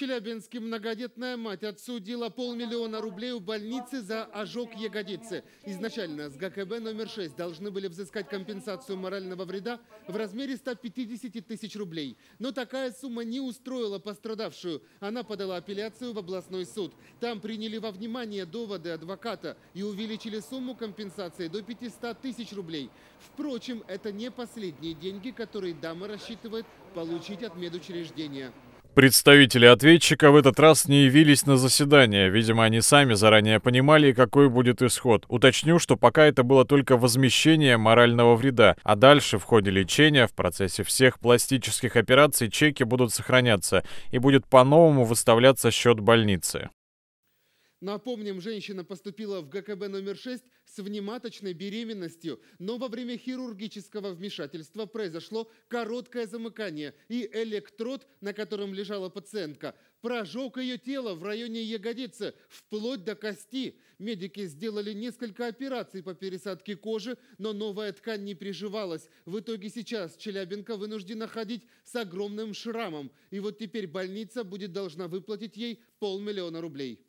Челябинске многодетная мать отсудила полмиллиона рублей у больницы за ожог ягодицы. Изначально с ГКБ номер 6 должны были взыскать компенсацию морального вреда в размере 150 тысяч рублей. Но такая сумма не устроила пострадавшую. Она подала апелляцию в областной суд. Там приняли во внимание доводы адвоката и увеличили сумму компенсации до 500 тысяч рублей. Впрочем, это не последние деньги, которые дама рассчитывает получить от медучреждения. Представители ответчика в этот раз не явились на заседание. Видимо, они сами заранее понимали, какой будет исход. Уточню, что пока это было только возмещение морального вреда, а дальше в ходе лечения, в процессе всех пластических операций чеки будут сохраняться и будет по-новому выставляться счет больницы. Напомним, женщина поступила в ГКБ номер 6 с внематочной беременностью, но во время хирургического вмешательства произошло короткое замыкание, и электрод, на котором лежала пациентка, прожег ее тело в районе ягодицы, вплоть до кости. Медики сделали несколько операций по пересадке кожи, но новая ткань не приживалась. В итоге сейчас Челябинка вынуждена ходить с огромным шрамом. И вот теперь больница будет должна выплатить ей полмиллиона рублей.